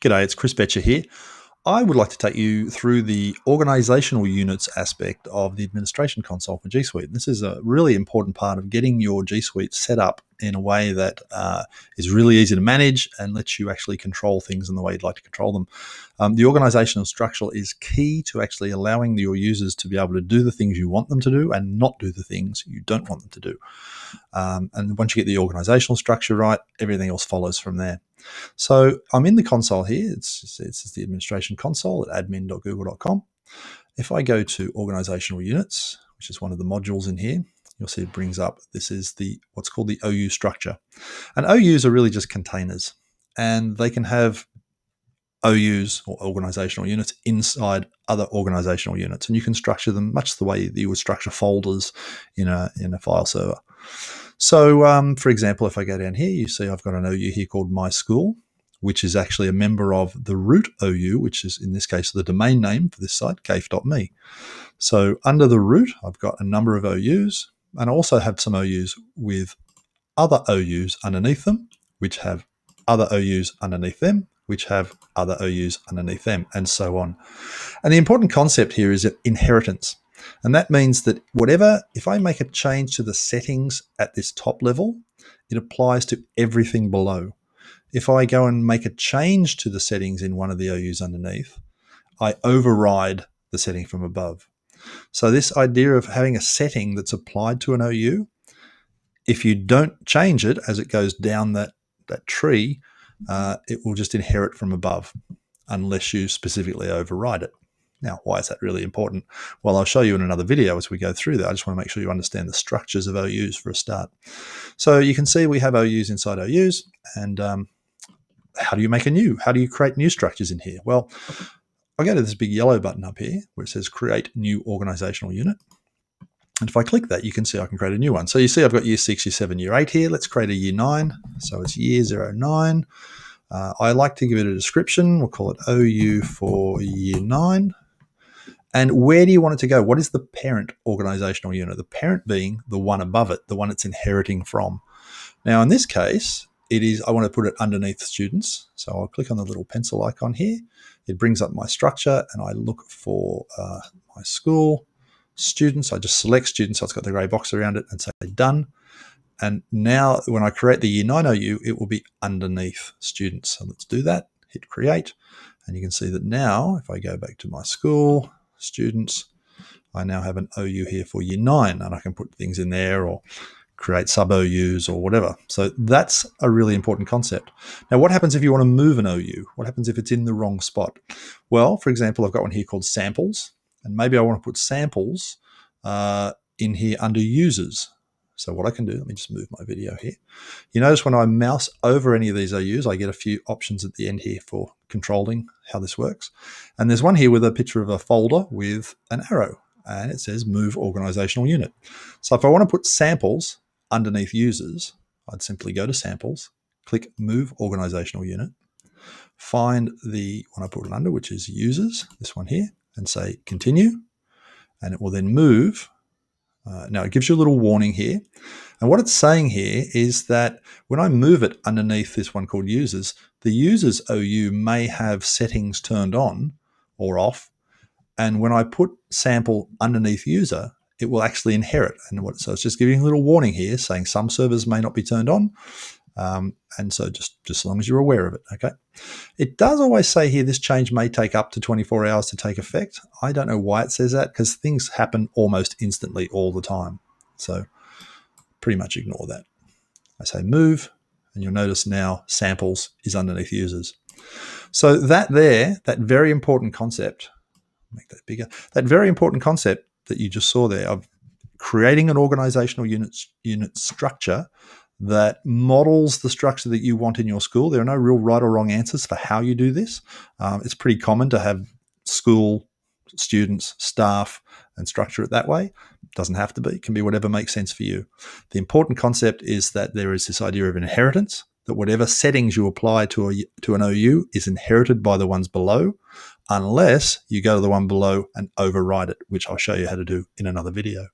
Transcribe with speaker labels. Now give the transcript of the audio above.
Speaker 1: G'day, it's Chris Betcher here. I would like to take you through the organizational units aspect of the administration console for G Suite. This is a really important part of getting your G Suite set up in a way that uh, is really easy to manage and lets you actually control things in the way you'd like to control them. Um, the organizational structure is key to actually allowing your users to be able to do the things you want them to do and not do the things you don't want them to do. Um, and once you get the organizational structure right, everything else follows from there. So I'm in the console here. It's, it's the administration console at admin.google.com. If I go to organizational units, which is one of the modules in here, you'll see it brings up this is the what's called the OU structure. And OUs are really just containers, and they can have OUs or organizational units inside other organizational units, and you can structure them much the way that you would structure folders in a in a file server. So, um, for example, if I go down here, you see I've got an OU here called My School, which is actually a member of the root OU, which is in this case the domain name for this site, cafe.me. So under the root, I've got a number of OUs, and I also have some OUs with other OUs underneath them, which have other OUs underneath them, which have other OUs underneath them, and so on. And the important concept here is inheritance. And that means that whatever, if I make a change to the settings at this top level, it applies to everything below. If I go and make a change to the settings in one of the OUs underneath, I override the setting from above. So this idea of having a setting that's applied to an OU, if you don't change it as it goes down that, that tree, uh, it will just inherit from above unless you specifically override it. Now, why is that really important? Well, I'll show you in another video as we go through that. I just want to make sure you understand the structures of OUs for a start. So you can see we have OUs inside OUs. And um, how do you make a new? How do you create new structures in here? Well, I'll go to this big yellow button up here where it says Create New Organizational Unit. And if I click that, you can see I can create a new one. So you see I've got year six, year seven, year eight here. Let's create a year nine. So it's year zero nine. Uh, I like to give it a description. We'll call it OU for year nine. And where do you want it to go? What is the parent organizational unit? The parent being the one above it, the one it's inheriting from. Now, in this case, it is, I want to put it underneath students. So I'll click on the little pencil icon here. It brings up my structure and I look for uh, my school students. I just select students. So it's got the gray box around it and say done. And now when I create the year 9 OU, it will be underneath students. So let's do that. Hit create. And you can see that now, if I go back to my school, students. I now have an OU here for year nine, and I can put things in there or create sub OUs or whatever. So that's a really important concept. Now, what happens if you want to move an OU? What happens if it's in the wrong spot? Well, for example, I've got one here called samples, and maybe I want to put samples uh, in here under users. So what I can do, let me just move my video here. You notice when I mouse over any of these OUs, I get a few options at the end here for controlling how this works. And there's one here with a picture of a folder with an arrow and it says move organizational unit. So if I want to put samples underneath users, I'd simply go to samples, click move organizational unit, find the one I put it under, which is users, this one here, and say continue. And it will then move uh, now it gives you a little warning here. And what it's saying here is that when I move it underneath this one called users, the users OU may have settings turned on or off. And when I put sample underneath user, it will actually inherit. And what, so it's just giving a little warning here saying some servers may not be turned on. Um, and so just, just as long as you're aware of it, okay? It does always say here this change may take up to 24 hours to take effect. I don't know why it says that because things happen almost instantly all the time. So pretty much ignore that. I say move, and you'll notice now samples is underneath users. So that there, that very important concept, make that bigger, that very important concept that you just saw there of creating an organizational unit, unit structure that models the structure that you want in your school. There are no real right or wrong answers for how you do this. Um, it's pretty common to have school students, staff, and structure it that way. It doesn't have to be, it can be whatever makes sense for you. The important concept is that there is this idea of inheritance, that whatever settings you apply to, a, to an OU is inherited by the ones below, unless you go to the one below and override it, which I'll show you how to do in another video.